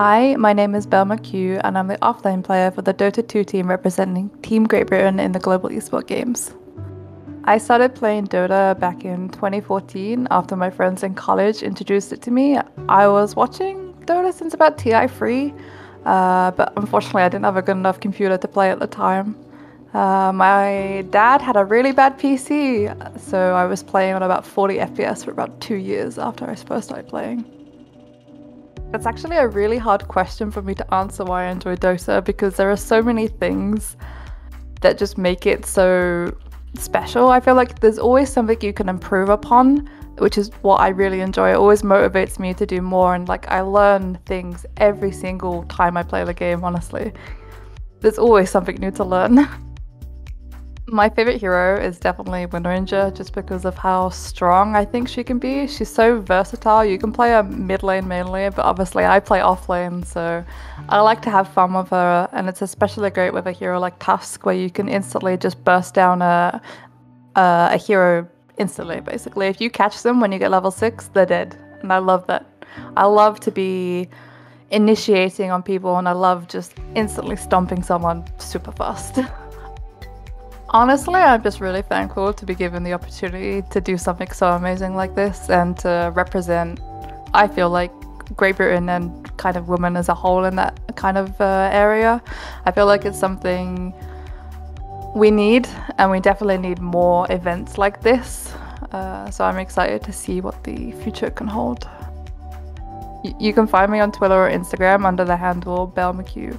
Hi, my name is Bellemiku, and I'm the offlane player for the Dota 2 team representing Team Great Britain in the Global Esport Games. I started playing Dota back in 2014 after my friends in college introduced it to me. I was watching Dota since about TI3, uh, but unfortunately I didn't have a good enough computer to play at the time. Uh, my dad had a really bad PC, so I was playing on about 40 FPS for about two years after I first started playing. It's actually a really hard question for me to answer why I enjoy Dota because there are so many things that just make it so special. I feel like there's always something you can improve upon, which is what I really enjoy. It always motivates me to do more and like I learn things every single time I play the game, honestly. There's always something new to learn. My favorite hero is definitely Windranger just because of how strong I think she can be. She's so versatile. You can play her mid lane mainly, but obviously I play off lane, so I like to have fun with her. And it's especially great with a hero like Tusk, where you can instantly just burst down a, a, a hero instantly, basically. If you catch them when you get level 6, they're dead. And I love that. I love to be initiating on people, and I love just instantly stomping someone super fast. Honestly, I'm just really thankful to be given the opportunity to do something so amazing like this and to represent, I feel like, Great Britain and kind of women as a whole in that kind of uh, area. I feel like it's something we need, and we definitely need more events like this. Uh, so I'm excited to see what the future can hold. Y you can find me on Twitter or Instagram under the handle Bellemiku.